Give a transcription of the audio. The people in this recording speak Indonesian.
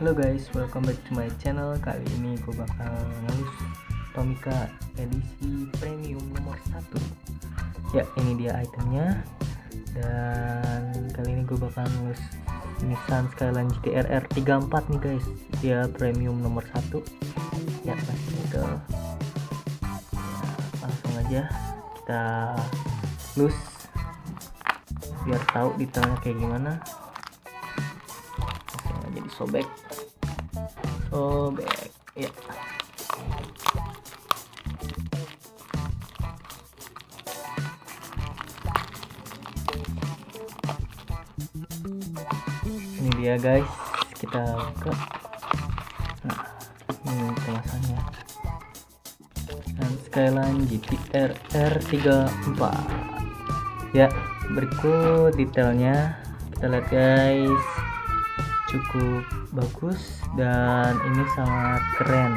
Halo guys, welcome back to my channel. Kali ini gue bakal ngelus Tomica edisi premium nomor 1 Ya, ini dia itemnya. Dan kali ini gue bakal ngelus Nissan Skyline GTR R34 nih guys. Dia premium nomor 1 Ya, langsung ke ya, langsung aja kita lus biar tahu detailnya kayak gimana langsung aja sobek ya. Ini dia guys. Kita buka. Nah ini kemasannya dan Skyline GTR R34 ya berikut detailnya. Kita lihat guys cukup bagus dan ini sangat keren